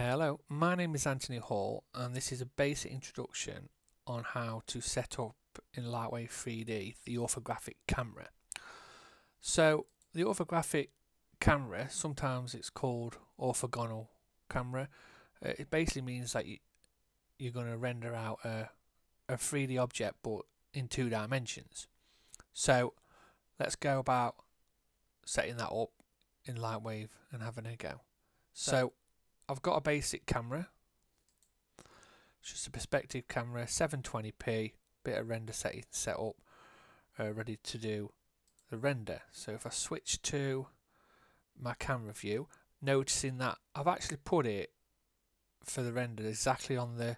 Hello, my name is Anthony Hall and this is a basic introduction on how to set up in Lightwave 3D the orthographic camera. So the orthographic camera, sometimes it's called orthogonal camera, uh, it basically means that you, you're going to render out a, a 3D object but in two dimensions. So let's go about setting that up in Lightwave and having a go. So I've got a basic camera. It's just a perspective camera, 720p, bit of render setting set up, uh, ready to do the render. So if I switch to my camera view, noticing that I've actually put it for the render exactly on the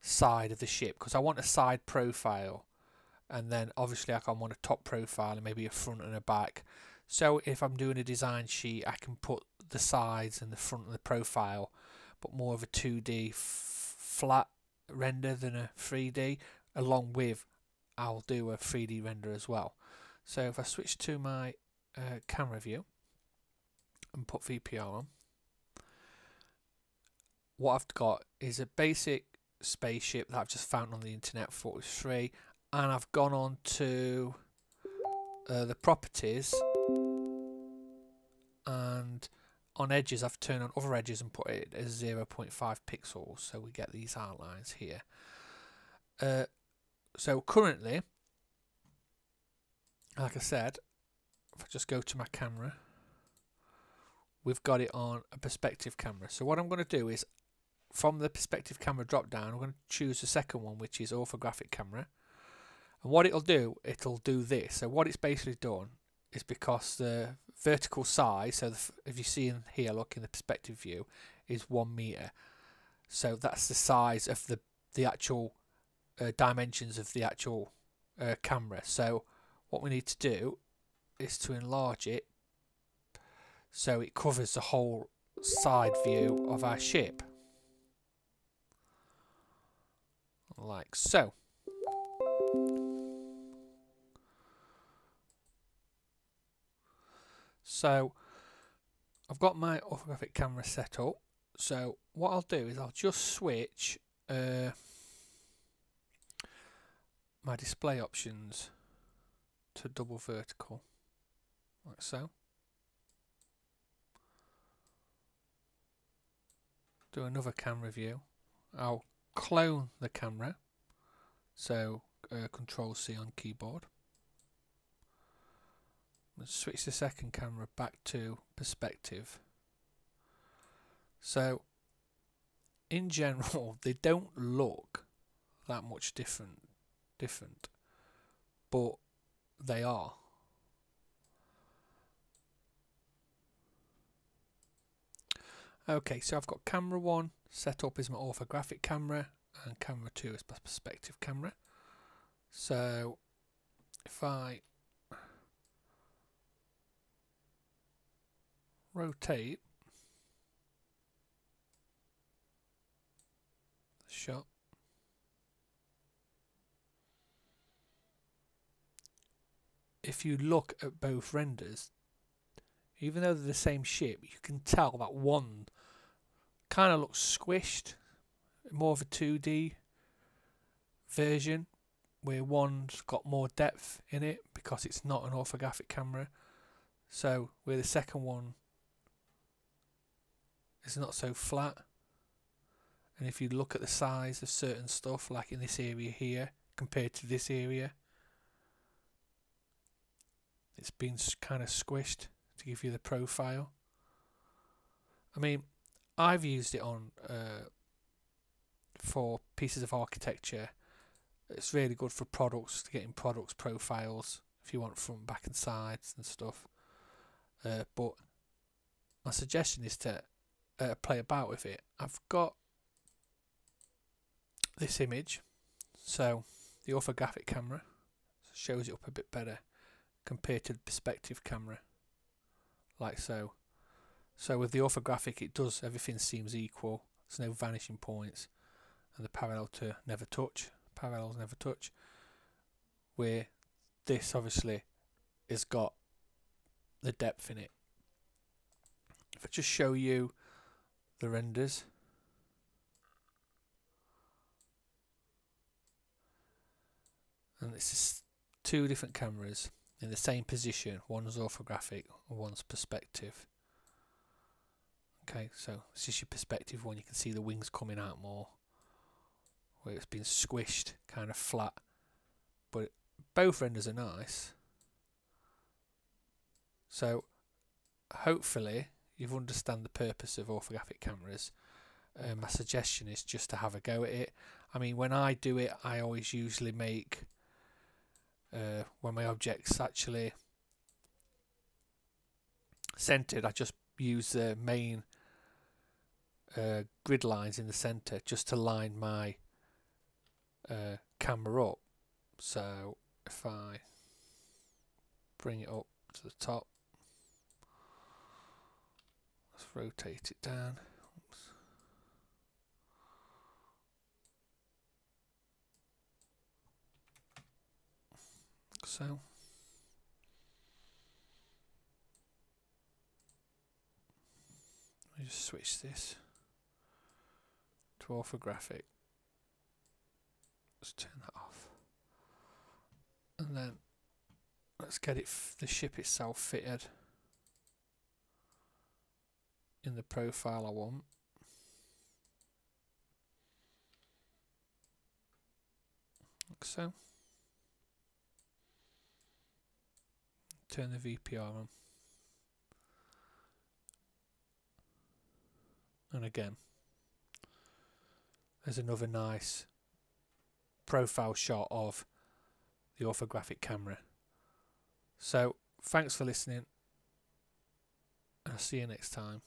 side of the ship because I want a side profile and then obviously I can want a top profile and maybe a front and a back so if I'm doing a design sheet I can put the sides and the front of the profile, but more of a 2D flat render than a 3D. Along with, I'll do a 3D render as well. So if I switch to my uh, camera view and put VPR on, what I've got is a basic spaceship that I've just found on the internet for it's free, and I've gone on to uh, the properties and on edges I've turned on other edges and put it as 0.5 pixels so we get these outlines here. Uh, so currently like I said if I just go to my camera we've got it on a perspective camera. So what I'm going to do is from the perspective camera drop down I'm going to choose the second one which is orthographic camera. And what it'll do it'll do this. So what it's basically done is because the vertical size, so if you see in here, look in the perspective view, is one meter. So that's the size of the the actual uh, dimensions of the actual uh, camera. So what we need to do is to enlarge it so it covers the whole side view of our ship. Like so. So I've got my orthographic camera set up. So what I'll do is I'll just switch uh, my display options to double vertical, like so. Do another camera view. I'll clone the camera, so uh, Control C on keyboard. Switch the second camera back to perspective. So, in general, they don't look that much different, different, but they are. Okay, so I've got camera one set up as my orthographic camera and camera two as my perspective camera. So if I rotate. The shot if you look at both renders even though they're the same ship you can tell that one kind of looks squished. More of a 2D version where one's got more depth in it because it's not an orthographic camera. So where the second one it's not so flat. And if you look at the size of certain stuff like in this area here compared to this area it's been kind of squished to give you the profile. I mean I've used it on uh, for pieces of architecture. It's really good for products to getting products profiles if you want front back and sides and stuff. Uh, but my suggestion is to uh, play about with it. I've got this image, so the orthographic camera shows it up a bit better compared to the perspective camera, like so. So with the orthographic, it does everything seems equal. There's no vanishing points, and the parallel to never touch, parallels never touch. Where this obviously has got the depth in it. If I just show you the renders. And this is two different cameras in the same position. One's orthographic one's perspective. Okay, so this is your perspective one. You can see the wings coming out more. Where it's been squished, kind of flat. But both renders are nice. So hopefully you've understand the purpose of orthographic cameras. Uh, my suggestion is just to have a go at it. I mean, when I do it, I always usually make uh, when my object's actually centered, I just use the main uh, grid lines in the center just to line my uh, camera up. So if I bring it up to the top, let's rotate it down. Oops. So me just switch this to orthographic. Let's turn that off. And then let's get it the ship itself fitted in the profile I want. Like so. Turn the VPR on. And again, there's another nice profile shot of the orthographic camera. So, thanks for listening. I'll see you next time.